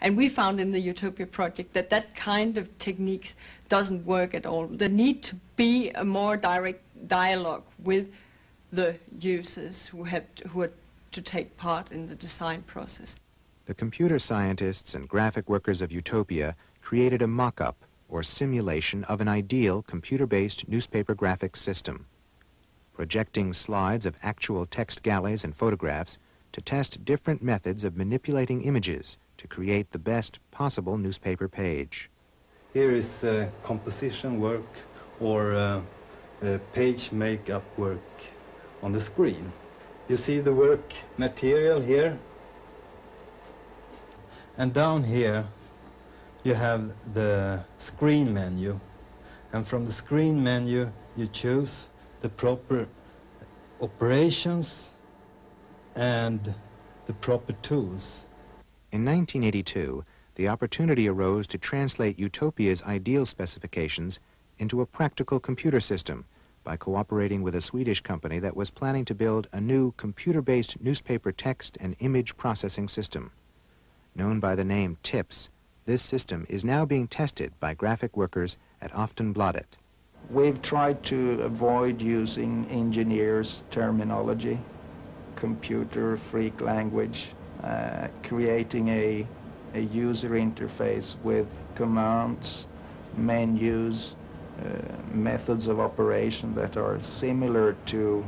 And we found in the Utopia project that that kind of techniques doesn't work at all. There need to be a more direct dialogue with the users who, have, who are to take part in the design process. The computer scientists and graphic workers of Utopia created a mock-up or simulation of an ideal computer-based newspaper graphics system, projecting slides of actual text galleys and photographs to test different methods of manipulating images to create the best possible newspaper page. Here is uh, composition work or uh, uh, page makeup work on the screen. You see the work material here. And down here you have the screen menu. And from the screen menu you choose the proper operations and the proper tools. In 1982, the opportunity arose to translate Utopia's ideal specifications into a practical computer system by cooperating with a Swedish company that was planning to build a new computer-based newspaper text and image processing system. Known by the name TIPS, this system is now being tested by graphic workers at Aftonbladet. We've tried to avoid using engineers' terminology, computer freak language, uh, creating a, a user interface with commands, menus, uh, methods of operation that are similar to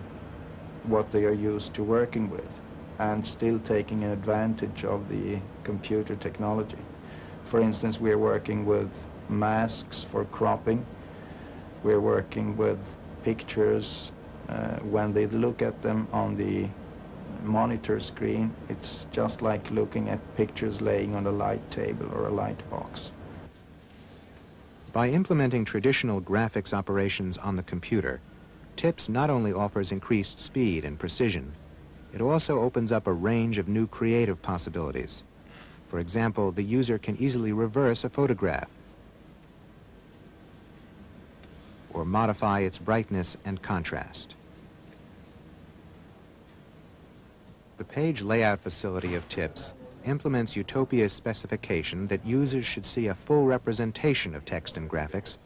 what they are used to working with and still taking advantage of the computer technology. For instance, we are working with masks for cropping. We're working with pictures. Uh, when they look at them on the monitor screen, it's just like looking at pictures laying on a light table or a light box. By implementing traditional graphics operations on the computer, TIPS not only offers increased speed and precision, it also opens up a range of new creative possibilities. For example, the user can easily reverse a photograph or modify its brightness and contrast. The page layout facility of TIPS implements Utopia's specification that users should see a full representation of text and graphics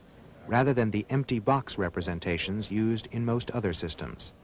rather than the empty box representations used in most other systems.